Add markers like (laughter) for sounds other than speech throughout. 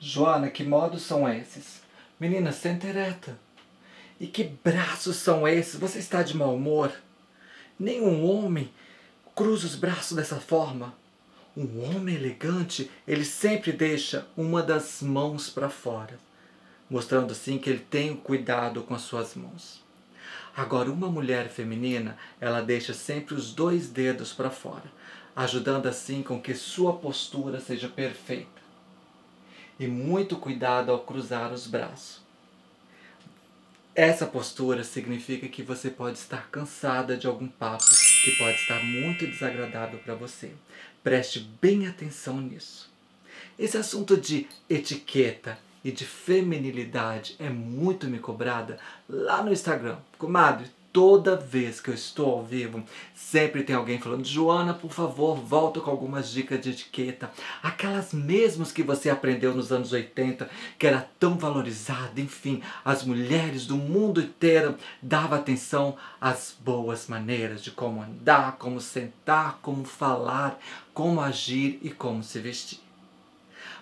Joana, que modos são esses? Menina, senta ereta. E que braços são esses? Você está de mau humor? Nenhum homem cruza os braços dessa forma. Um homem elegante, ele sempre deixa uma das mãos para fora, mostrando assim que ele tem cuidado com as suas mãos. Agora, uma mulher feminina, ela deixa sempre os dois dedos para fora, ajudando assim com que sua postura seja perfeita. E muito cuidado ao cruzar os braços. Essa postura significa que você pode estar cansada de algum papo que pode estar muito desagradável para você. Preste bem atenção nisso. Esse assunto de etiqueta e de feminilidade é muito me cobrada lá no Instagram. Comadre, toda vez que eu estou ao vivo, sempre tem alguém falando: Joana, por favor, volta com algumas dicas de etiqueta. Aquelas mesmas que você aprendeu nos anos 80, que era tão valorizada. Enfim, as mulheres do mundo inteiro davam atenção às boas maneiras de como andar, como sentar, como falar, como agir e como se vestir.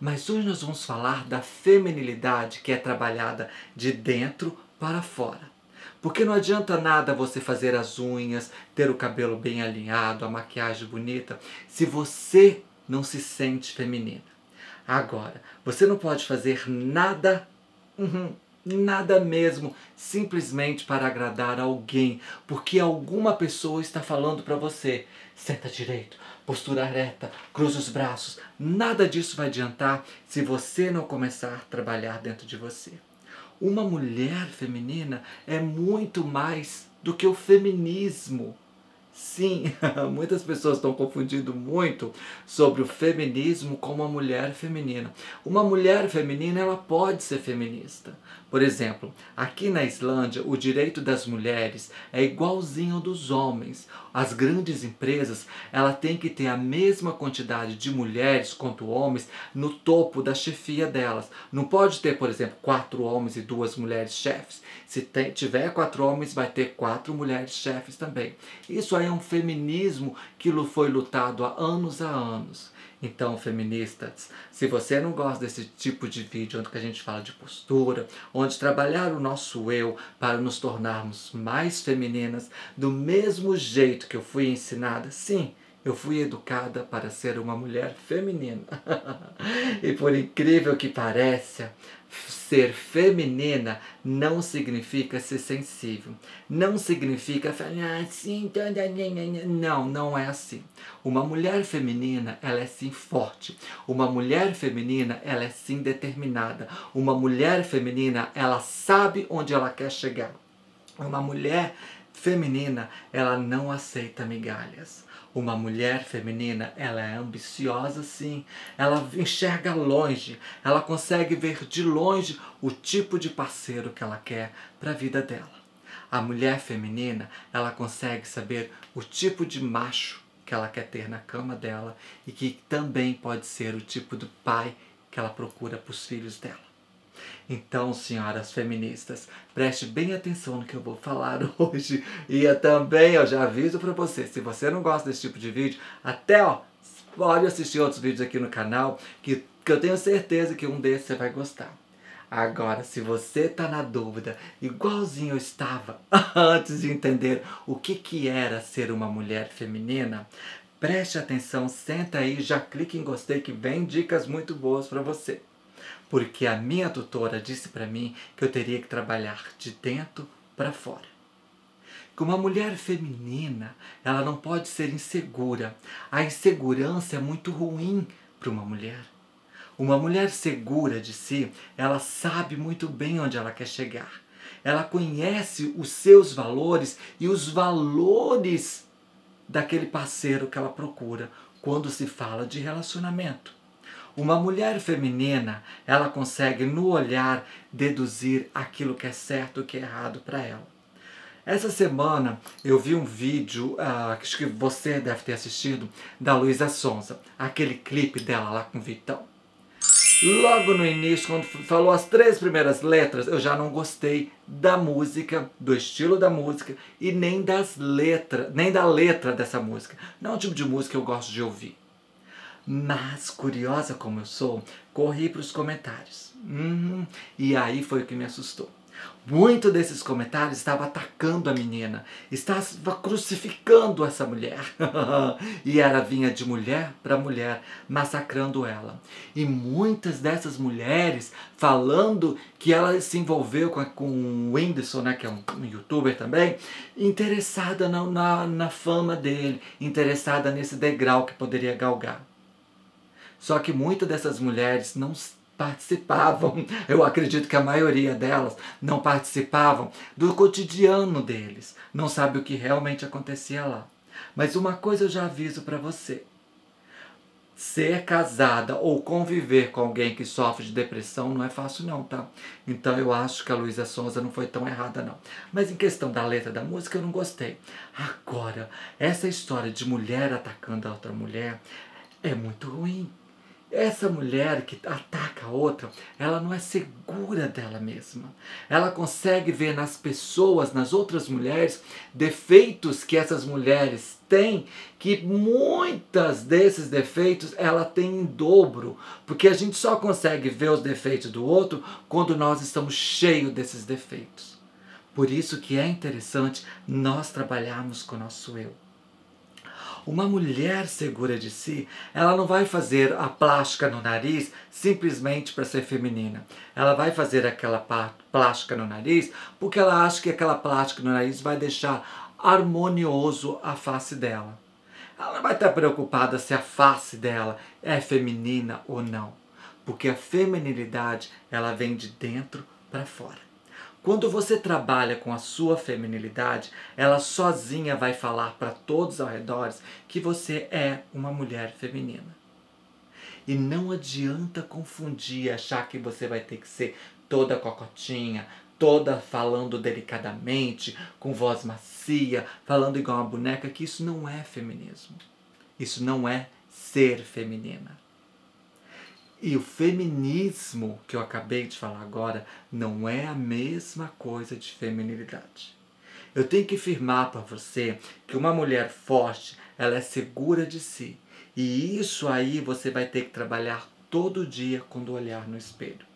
Mas hoje nós vamos falar da feminilidade que é trabalhada de dentro para fora. Porque não adianta nada você fazer as unhas, ter o cabelo bem alinhado, a maquiagem bonita, se você não se sente feminina. Agora, você não pode fazer nada, uhum, nada mesmo, simplesmente para agradar alguém, porque alguma pessoa está falando para você: senta direito, postura reta, cruza os braços. Nada disso vai adiantar se você não começar a trabalhar dentro de você. Uma mulher feminina é muito mais do que o feminismo. Sim, (laughs) muitas pessoas estão confundindo muito sobre o feminismo com uma mulher feminina. Uma mulher feminina ela pode ser feminista. Por exemplo, aqui na Islândia, o direito das mulheres é igualzinho ao dos homens. As grandes empresas, ela tem que ter a mesma quantidade de mulheres quanto homens no topo da chefia delas. Não pode ter, por exemplo, quatro homens e duas mulheres chefes. Se tem, tiver quatro homens, vai ter quatro mulheres chefes também. Isso aí é um feminismo que foi lutado há anos a anos. Então, feministas, se você não gosta desse tipo de vídeo onde a gente fala de postura, onde trabalhar o nosso eu para nos tornarmos mais femininas, do mesmo jeito que eu fui ensinada, sim, eu fui educada para ser uma mulher feminina. (laughs) e por incrível que pareça, ser feminina não significa ser sensível. Não significa falar assim, não, não é assim. Uma mulher feminina, ela é sim forte. Uma mulher feminina, ela é sim determinada. Uma mulher feminina, ela sabe onde ela quer chegar. Uma mulher feminina, ela não aceita migalhas. Uma mulher feminina, ela é ambiciosa sim, ela enxerga longe, ela consegue ver de longe o tipo de parceiro que ela quer para a vida dela. A mulher feminina, ela consegue saber o tipo de macho que ela quer ter na cama dela e que também pode ser o tipo do pai que ela procura para os filhos dela. Então, senhoras feministas, preste bem atenção no que eu vou falar (laughs) hoje. E eu também, eu já aviso para você, se você não gosta desse tipo de vídeo, até ó, pode assistir outros vídeos aqui no canal, que, que eu tenho certeza que um desses você vai gostar. Agora, se você tá na dúvida, igualzinho eu estava (laughs) antes de entender o que, que era ser uma mulher feminina, preste atenção, senta aí, já clique em gostei que vem dicas muito boas para você porque a minha tutora disse para mim que eu teria que trabalhar de dentro para fora. Que uma mulher feminina, ela não pode ser insegura. A insegurança é muito ruim para uma mulher. Uma mulher segura de si, ela sabe muito bem onde ela quer chegar. Ela conhece os seus valores e os valores daquele parceiro que ela procura quando se fala de relacionamento. Uma mulher feminina, ela consegue no olhar deduzir aquilo que é certo e o que é errado para ela. Essa semana eu vi um vídeo, uh, acho que você deve ter assistido, da Luísa Sonza, aquele clipe dela lá com o Vitão. Logo no início, quando falou as três primeiras letras, eu já não gostei da música, do estilo da música e nem das letras, nem da letra dessa música. Não é um tipo de música que eu gosto de ouvir. Mas, curiosa como eu sou, corri para os comentários. Hum, e aí foi o que me assustou. Muito desses comentários estava atacando a menina, estava crucificando essa mulher. (laughs) e ela vinha de mulher para mulher, massacrando ela. E muitas dessas mulheres falando que ela se envolveu com, com o Whindersson, né, que é um, um youtuber também, interessada na, na, na fama dele, interessada nesse degrau que poderia galgar. Só que muitas dessas mulheres não participavam, eu acredito que a maioria delas não participavam do cotidiano deles, não sabe o que realmente acontecia lá. Mas uma coisa eu já aviso para você. Ser casada ou conviver com alguém que sofre de depressão não é fácil não, tá? Então eu acho que a Luísa Sonza não foi tão errada não. Mas em questão da letra da música eu não gostei. Agora, essa história de mulher atacando a outra mulher é muito ruim. Essa mulher que ataca a outra, ela não é segura dela mesma. Ela consegue ver nas pessoas, nas outras mulheres, defeitos que essas mulheres têm, que muitas desses defeitos ela tem em dobro, porque a gente só consegue ver os defeitos do outro quando nós estamos cheios desses defeitos. Por isso que é interessante nós trabalharmos com o nosso eu. Uma mulher segura de si, ela não vai fazer a plástica no nariz simplesmente para ser feminina. Ela vai fazer aquela plástica no nariz porque ela acha que aquela plástica no nariz vai deixar harmonioso a face dela. Ela não vai estar preocupada se a face dela é feminina ou não, porque a feminilidade ela vem de dentro para fora. Quando você trabalha com a sua feminilidade, ela sozinha vai falar para todos ao redor que você é uma mulher feminina. E não adianta confundir, achar que você vai ter que ser toda cocotinha, toda falando delicadamente, com voz macia, falando igual uma boneca, que isso não é feminismo. Isso não é ser feminina. E o feminismo que eu acabei de falar agora não é a mesma coisa de feminilidade. Eu tenho que afirmar para você que uma mulher forte, ela é segura de si. E isso aí você vai ter que trabalhar todo dia quando olhar no espelho.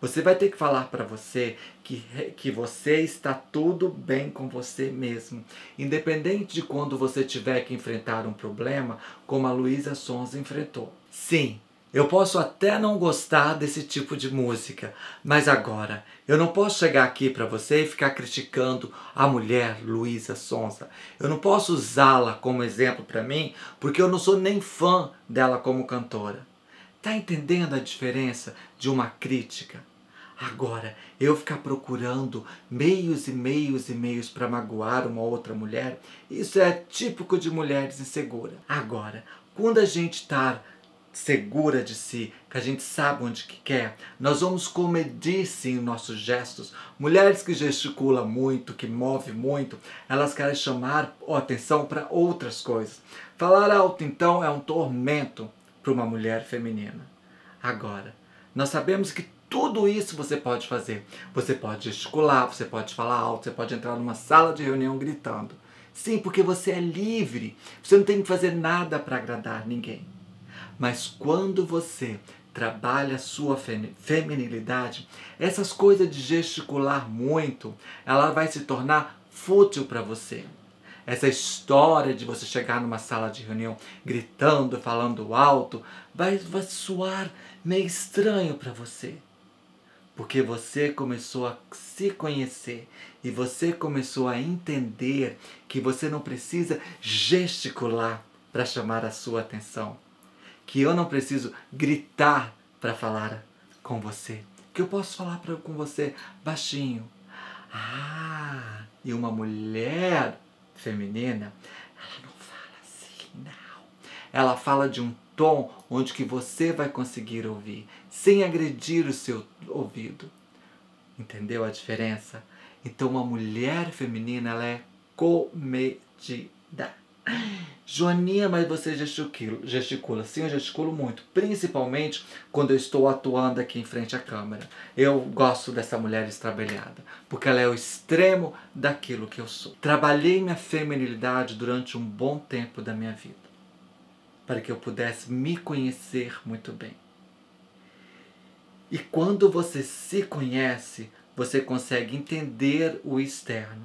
Você vai ter que falar para você que, que você está tudo bem com você mesmo. Independente de quando você tiver que enfrentar um problema, como a Luísa Sons enfrentou. Sim, eu posso até não gostar desse tipo de música, mas agora eu não posso chegar aqui para você e ficar criticando a mulher Luísa Sonza. Eu não posso usá-la como exemplo para mim, porque eu não sou nem fã dela como cantora. Tá entendendo a diferença de uma crítica? Agora, eu ficar procurando meios e meios e meios para magoar uma outra mulher, isso é típico de mulheres inseguras. Agora, quando a gente está segura de si, que a gente sabe onde que quer, nós vamos comedir sim nossos gestos. Mulheres que gesticulam muito, que movem muito, elas querem chamar atenção para outras coisas. Falar alto então é um tormento para uma mulher feminina. Agora, nós sabemos que tudo isso você pode fazer. Você pode gesticular, você pode falar alto, você pode entrar numa sala de reunião gritando. Sim, porque você é livre. Você não tem que fazer nada para agradar ninguém. Mas quando você trabalha a sua feminilidade, essas coisas de gesticular muito, ela vai se tornar fútil para você. Essa história de você chegar numa sala de reunião gritando, falando alto, vai, vai soar meio estranho para você. Porque você começou a se conhecer e você começou a entender que você não precisa gesticular para chamar a sua atenção que eu não preciso gritar para falar com você, que eu posso falar pra, com você baixinho. Ah, e uma mulher feminina, ela não fala assim, não. Ela fala de um tom onde que você vai conseguir ouvir, sem agredir o seu ouvido. Entendeu a diferença? Então uma mulher feminina, ela é comedida. Joaninha, mas você gesticula, gesticula. Sim, eu gesticulo muito. Principalmente quando eu estou atuando aqui em frente à câmera. Eu gosto dessa mulher estrabelhada. Porque ela é o extremo daquilo que eu sou. Trabalhei minha feminilidade durante um bom tempo da minha vida. para que eu pudesse me conhecer muito bem. E quando você se conhece, você consegue entender o externo.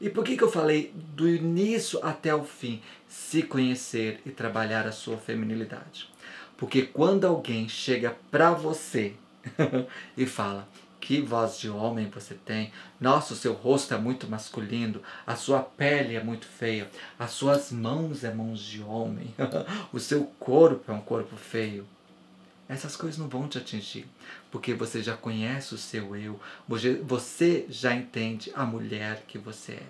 E por que, que eu falei do início até o fim? Se conhecer e trabalhar a sua feminilidade. Porque quando alguém chega para você (laughs) e fala: Que voz de homem você tem? Nossa, o seu rosto é muito masculino, a sua pele é muito feia, as suas mãos é mãos de homem, (laughs) o seu corpo é um corpo feio essas coisas não vão te atingir, porque você já conhece o seu eu, você já entende a mulher que você é.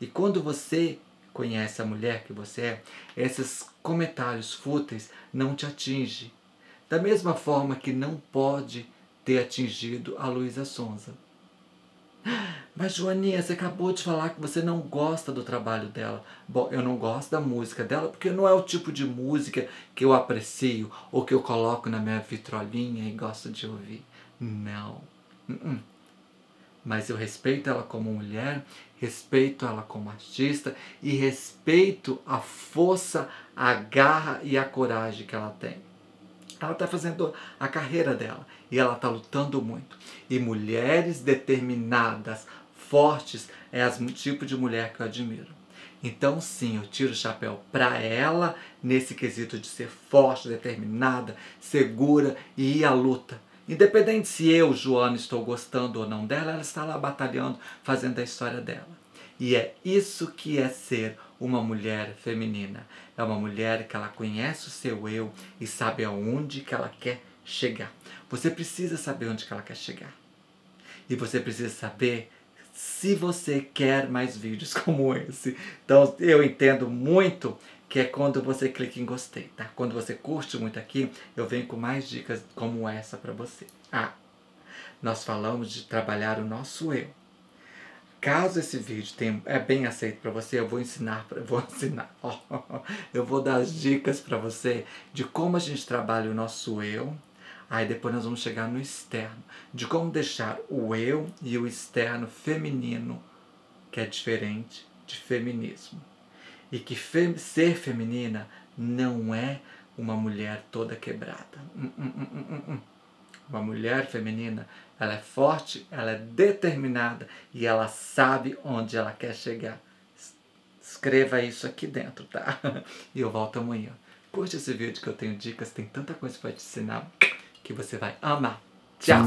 E quando você conhece a mulher que você é, esses comentários fúteis não te atingem. Da mesma forma que não pode ter atingido a Luísa Sonza. Mas Joaninha, você acabou de falar que você não gosta do trabalho dela. Bom, eu não gosto da música dela porque não é o tipo de música que eu aprecio ou que eu coloco na minha vitrolinha e gosto de ouvir. Não. Uh -uh. Mas eu respeito ela como mulher, respeito ela como artista e respeito a força, a garra e a coragem que ela tem. Ela está fazendo a carreira dela e ela está lutando muito. E mulheres determinadas, fortes é o tipo de mulher que eu admiro. Então, sim, eu tiro o chapéu para ela nesse quesito de ser forte, determinada, segura e ir à luta. Independente se eu, Joana, estou gostando ou não dela, ela está lá batalhando, fazendo a história dela. E é isso que é ser uma mulher feminina. É uma mulher que ela conhece o seu eu e sabe aonde que ela quer chegar. Você precisa saber onde que ela quer chegar. E você precisa saber se você quer mais vídeos (laughs) como esse. Então eu entendo muito que é quando você clica em gostei, tá? Quando você curte muito aqui, eu venho com mais dicas como essa para você. Ah, nós falamos de trabalhar o nosso eu. Caso esse vídeo tenha, é bem aceito para você, eu vou ensinar, (laughs) vou ensinar, eu vou dar as dicas para você de como a gente trabalha o nosso eu, Aí depois nós vamos chegar no externo, de como deixar o eu e o externo feminino, que é diferente de feminismo. E que ser feminina não é uma mulher toda quebrada. Hum, hum, hum, uma mulher feminina, ela é forte, ela é determinada e ela sabe onde ela quer chegar. Escreva isso aqui dentro, tá? (laughs) E eu volto amanhã. Curte esse vídeo que eu tenho dicas, tem tanta coisa para te ensinar que você vai amar. Tchau!